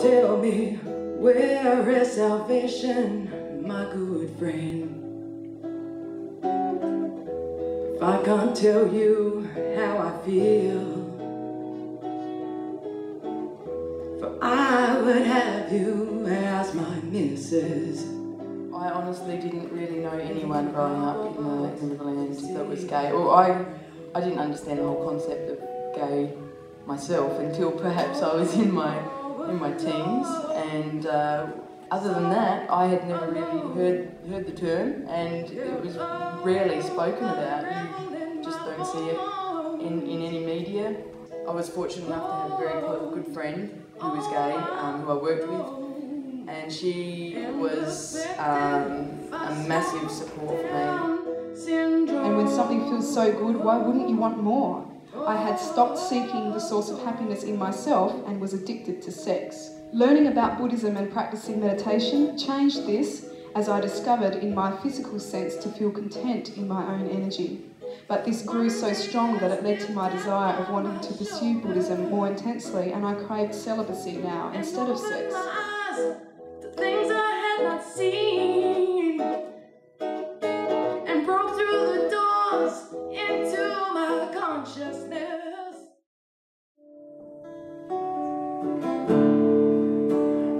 Tell me, where is salvation, my good friend? If I can't tell you how I feel, for I would have you as my missus. I honestly didn't really know anyone growing up in Riverlands that was gay. Or I, I didn't understand the whole concept of gay myself until perhaps I was in my in my teens. And uh, other than that, I had never really heard heard the term, and it was rarely spoken about. You just don't see it in, in any media. I was fortunate enough to have a very close, good friend who was gay, um, who I worked with, and she was um, a massive support for me. And when something feels so good, why wouldn't you want more? I had stopped seeking the source of happiness in myself and was addicted to sex. Learning about Buddhism and practicing meditation changed this as I discovered in my physical sense to feel content in my own energy. But this grew so strong that it led to my desire of wanting to pursue Buddhism more intensely, and I craved celibacy now instead of sex. My consciousness.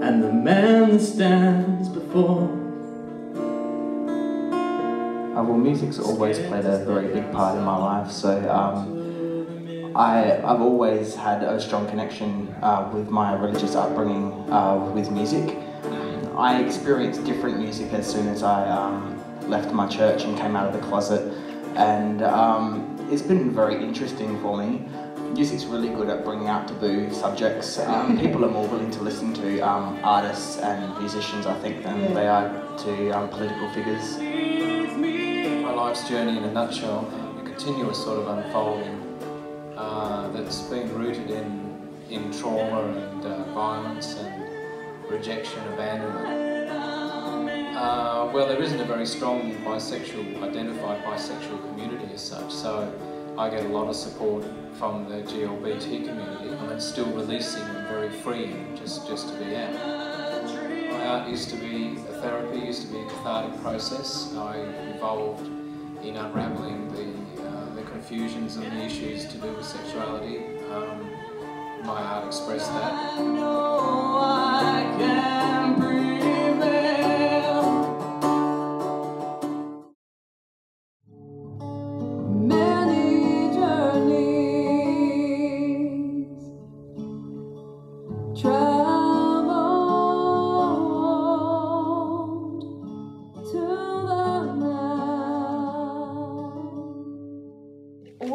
And the man that stands before Uh, well, music's always played a very big part in my life. So um, I, I've always had a strong connection uh, with my religious upbringing uh, with music. I experienced different music as soon as I um, left my church and came out of the closet, and um, it's been very interesting for me. Music's really good at bringing out taboo subjects. Um, people are more willing to listen to um, artists and musicians, I think, than they are to um, political figures my life's journey in a nutshell, a continuous sort of unfolding uh, that's been rooted in, in trauma and uh, violence and rejection, abandonment. Uh, well, there isn't a very strong bisexual, identified bisexual community as such, so I get a lot of support from the GLBT community and it's still releasing and very freeing just, just to be out. My art used to be a therapy, used to be a cathartic process. I evolved in unravelling the, uh, the confusions and the issues to do with sexuality. Um, my art expressed that.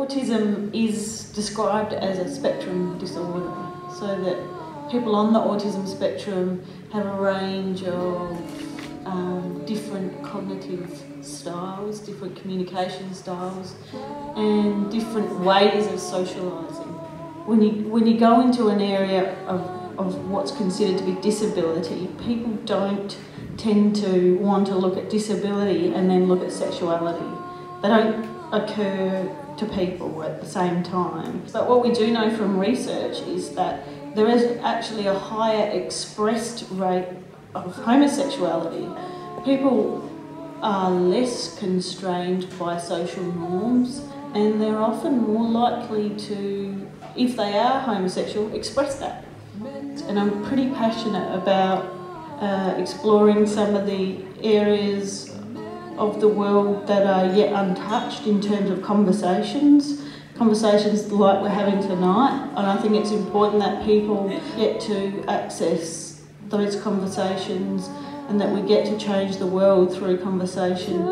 Autism is described as a spectrum disorder, so that people on the autism spectrum have a range of um, different cognitive styles, different communication styles, and different ways of socialising. When you, when you go into an area of, of what's considered to be disability, people don't tend to want to look at disability and then look at sexuality. They don't occur to people at the same time. But what we do know from research is that there is actually a higher expressed rate of homosexuality. People are less constrained by social norms and they're often more likely to, if they are homosexual, express that. And I'm pretty passionate about uh, exploring some of the areas of the world that are yet untouched in terms of conversations, conversations like we're having tonight. And I think it's important that people get to access those conversations and that we get to change the world through conversation.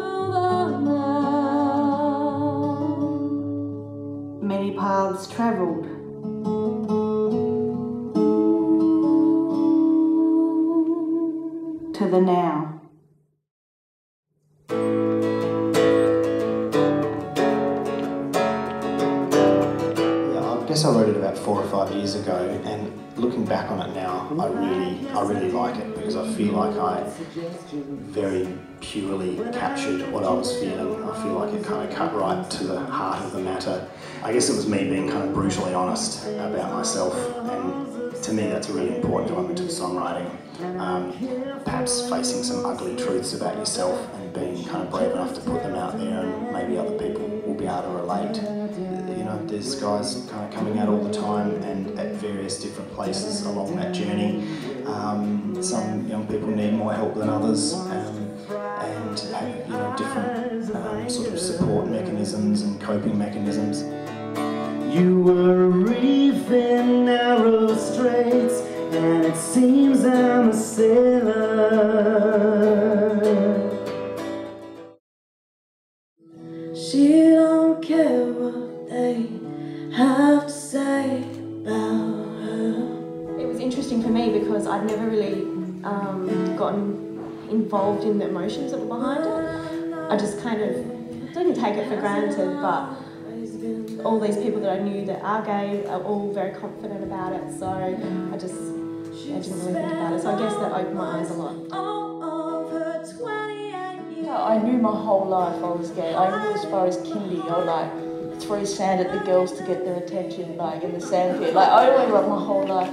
Many paths travelled. To the now. Guess I wrote it about four or five years ago, and looking back on it now, I really, I really like it because I feel like I very purely captured what I was feeling. I feel like it kind of cut right to the heart of the matter. I guess it was me being kind of brutally honest about myself and to me, that's a really important element of songwriting. Um, perhaps facing some ugly truths about yourself and being kind of brave enough to put them out there, and maybe other people will be able to relate. There's guys kind of coming out all the time and at various different places along that journey. Um, some young people need more help than others. Um, and have you know different um, sort of support mechanisms and coping mechanisms. You were a reef in narrow straits, and it seems I'm a sailor. She don't care they have to say about her. It was interesting for me because I'd never really um, gotten involved in the emotions that were behind it. I just kind of didn't take it for granted, but all these people that I knew that are gay are all very confident about it, so I just I didn't really think about it. So I guess that opened my eyes a lot. I knew my whole life I was gay. I knew as far as kindy, I would like throw sand at the girls to get their attention, like in the sand pit. Like I grew up my whole life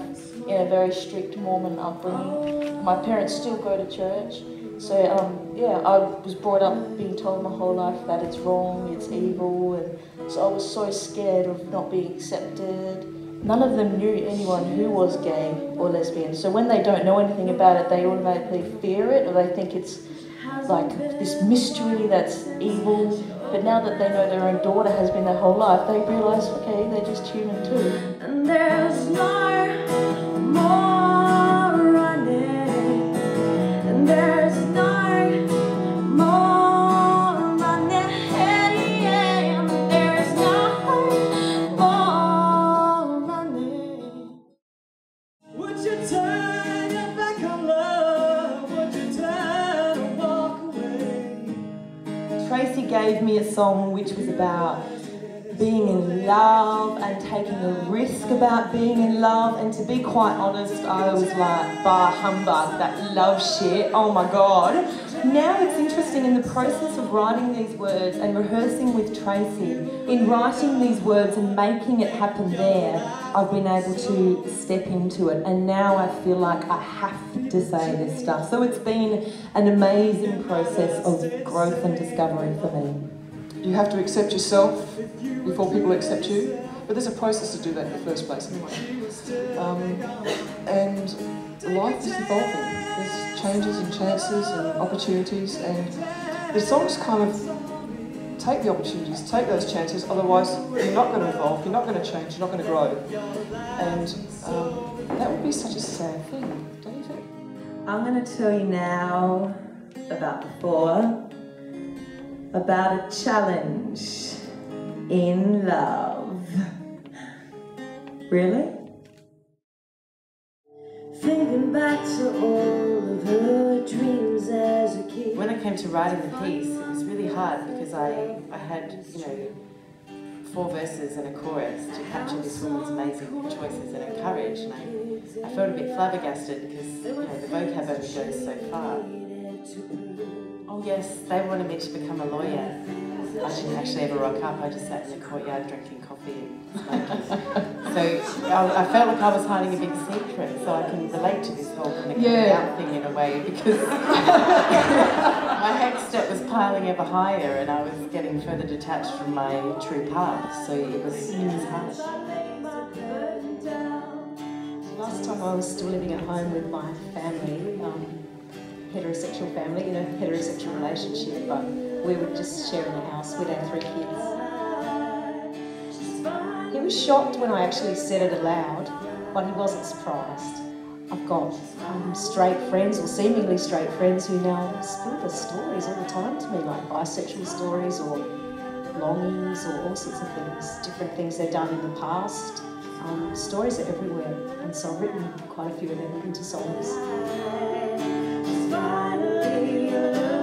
in a very strict Mormon upbringing. My parents still go to church. So um, yeah, I was brought up being told my whole life that it's wrong, it's evil, and so I was so scared of not being accepted. None of them knew anyone who was gay or lesbian. So when they don't know anything about it, they automatically fear it, or they think it's like this mystery that's evil. But now that they know their own daughter has been their whole life, they realise, okay, they're just human too. And there's no more song which was about being in love and taking a risk about being in love. And to be quite honest, I was like, bah humbug, that love shit, oh my god. Now it's interesting in the process of writing these words and rehearsing with Tracy, in writing these words and making it happen there, I've been able to step into it. And now I feel like I have to say this stuff. So it's been an amazing process of growth and discovery for me. You have to accept yourself before people accept you. But there's a process to do that in the first place anyway. Um, and life is evolving. There's changes and chances and opportunities and the songs kind of take the opportunities, take those chances, otherwise you're not going to evolve, you're not going to change, you're not going to grow. And um, that would be such a sad thing, don't you think? I'm going to tell you now about the four, about a challenge in love. Really? Thinking back to all of her dreams as a kid. When I came to writing the piece, it was really hard because I, I had, you know, four verses and a chorus to capture this woman's amazing choices and her courage. And I, I felt a bit flabbergasted because, you know, the vocab only goes so far. Oh yes, they wanted me to become a lawyer. I didn't actually ever rock up, I just sat in the courtyard drinking coffee and smoking. so I, I felt like I was hiding a big secret, so I can relate to this whole kind of Yeah. out thing in a way because my HECS debt was piling ever higher and I was getting further detached from my true path, so it was, it was hard. Last time I was still living at home with my family, um, heterosexual family, in a heterosexual relationship, but we were just sharing a house. We'd have three kids. He was shocked when I actually said it aloud, but he wasn't surprised. I've got um, straight friends, or seemingly straight friends, who now spill their stories all the time to me, like bisexual stories or longings or all sorts of things, different things they've done in the past. Um, stories are everywhere, and so I've written quite a few of them into songs. Finally, you